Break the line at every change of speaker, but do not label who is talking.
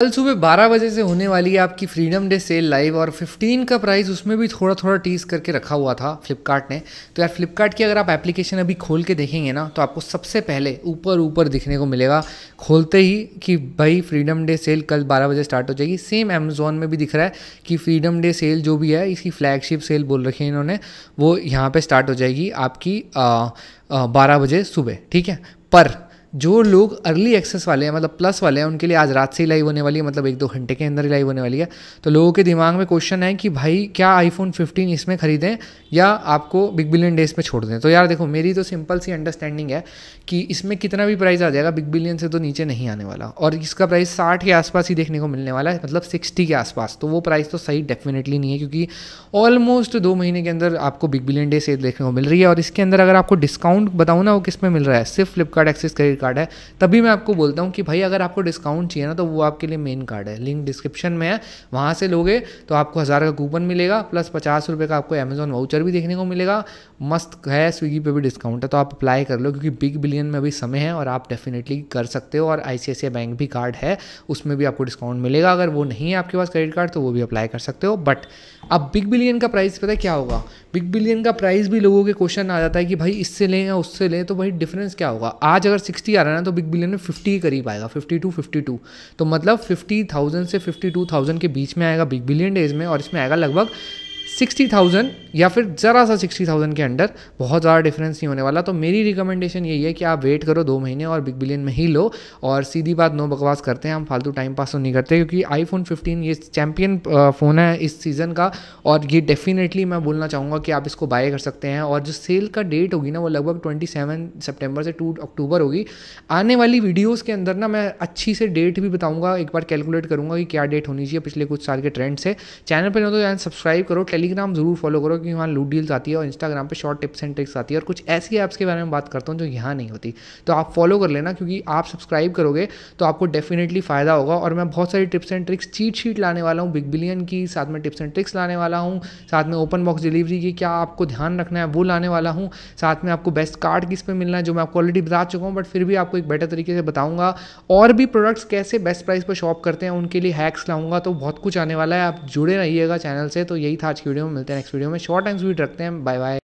कल सुबह 12 बजे से होने वाली है आपकी फ्रीडम डे सेल लाइव और 15 का प्राइस उसमें भी थोड़ा थोड़ा टीज करके रखा हुआ था फ्लिपकार्ट ने। तो यार फ्लिपकार्ट की अगर आप एप्लीकेशन अभी खोल के देखेंगे ना तो आपको सबसे पहले ऊपर ऊपर दिखने को मिलेगा। खोलते ही कि भाई फ्रीडम डे सेल कल 12 बजे स्टार्ट हो जाएगी। सेम अमेजोन में भी दिख रहा है कि फ्रीडम डे सेल जो भी है इसकी फ्लैगशिप सेल बोल रखी है इन्होंने, वो यहाँ पर स्टार्ट हो जाएगी आपकी बारह बजे सुबह, ठीक है? पर जो लोग अर्ली एक्सेस वाले हैं मतलब प्लस वाले हैं, उनके लिए आज रात से ही लाइव होने वाली है मतलब एक दो घंटे के अंदर ही लाइव होने वाली है। तो लोगों के दिमाग में क्वेश्चन है कि भाई, क्या आईफोन 15 इसमें खरीदें या आपको बिग बिलियन डेज़ पे छोड़ दें? तो यार देखो, मेरी तो सिंपल सी अंडरस्टैंडिंग है कि इसमें कितना भी प्राइस आ जाएगा बिग बिलियन से तो नीचे नहीं आने वाला। और इसका प्राइस साठ के आसपास ही देखने को मिलने वाला है मतलब सिक्सटी के आसपास। तो वो प्राइस तो सही डेफिनेटली नहीं है, क्योंकि ऑलमोस्ट दो महीने के अंदर आपको बिग बिलियन डे सेल देखने को मिल रही है। और इसके अंदर अगर आपको डिस्काउंट बताऊँ ना, वो किसमें मिल रहा है? सिर्फ़ फ्लिपकार्ट एक्सेस क्रेडिट कार्ड है। तभी मैं आपको बोलता हूँ कि भाई, अगर आपको डिस्काउंट चाहिए ना तो वो आपके लिए मेन कार्ड है। लिंक डिस्क्रिप्शन में है। वहाँ से लोगे तो आपको हज़ार का कूपन मिलेगा प्लस पचास रुपये का आपको अमेजोन वाउचर भी देखने को मिलेगा। मस्त है स्विगी पे भी डिस्काउंट है तो आप अप्लाई कर लो, क्योंकि बिग बिलियन में अभी समय है और आप डेफिनेटली कर सकते हो और आई बैंक भी कार्ड है, उसमें भी आपको डिस्काउंट मिलेगा। अगर वो नहीं है आपके पास क्रेडिट कार्ड तो वो भी अप्लाई कर सकते हो। बट अब बिग बिलियन का प्राइस पता है क्या होगा? बिग बिलियन का प्राइस भी लोगों के क्वेश्चन आ जाता है कि भाई, इससे लें या उससे लें तो भाई डिफरेंस क्या होगा? आज अगर सिक्सटी आ रहा है ना तो बिग बिलियन में फिफ्टी के करीब आएगा फिफ्टी टू फिफ्टी टू तो मतलब फिफ्टी थाउज़ेंड से फिफ्टी टू थाउज़ेंड के बीच में आएगा बिग बिलियन डेज़ में और इसमें आएगा लगभग सिक्सटी थाउज़ेंड या फिर ज़रा सा सिक्सटी थाउज़ेंड के अंडर बहुत ज़्यादा डिफरेंस नहीं होने वाला। तो मेरी रिकमेंडेशन यही है कि आप वेट करो दो महीने और बिग बिलियन में ही लो और सीधी बात नो बकवास करते हैं। हम फालतू टाइम पास तो नहीं करते क्योंकि आईफोन 15 ये चैम्पियन फ़ोन है इस सीज़न का और ये डेफिनेटली मैं बोलना चाहूँगा कि आप इसको बाय कर सकते हैं और जो सेल का डेट होगी ना वो लगभग ट्वेंटी सेवन सेप्टेम्बर से टू अक्टूबर होगी। आने वाली वीडियोज़ के अंदर ना मैं अच्छी से डेट भी बताऊँगा, एक बार कैलकुलेट करूँगा कि क्या डेट होनी चाहिए पिछले कुछ साल के ट्रेंड से। चैनल पर तो चैनल सब्सक्राइब करो टेलीग्राम ज़रूर फॉलो करो क्योंकि वहाँ लूट डील्स आती है और इंस्टाग्राम पर शॉर्ट टिप्स एंड ट्रिक्स आती है और कुछ ऐसी ऐप्स के बारे में बात करता हूँ जो यहाँ नहीं होती। तो आप फॉलो कर लेना क्योंकि आप सब्सक्राइब करोगे तो आपको डेफिनेटली फ़ायदा होगा और मैं बहुत सारी tips and tricks cheat sheet लाने वाला हूँ बिग बिलियन की, साथ में टिप्स एंड ट्रिक्स लाने वाला हूँ, साथ में ओपन बॉक्स डिलीवरी की क्या आपको ध्यान रखना है वो लाने वाला हूँ, साथ में आपको बेस्ट कार्ड किस पे मिलना है जो मैं आपको ऑलरेडी बता चुका हूँ बट फिर भी आपको एक बेटर तरीके से बताऊँगा। और भी प्रोडक्ट्स कैसे बेस्ट प्राइस पर शॉप करते हैं, उनके लिए हैक्स लाऊँगा तो बहुत कुछ आने वाला है, आप जुड़े रहिएगा चैनल से तो यही था आज की वीडियो में मिलते हैं नेक्स्ट वीडियो में। शॉर्ट एंड स्वीट रखते हैं। Bye bye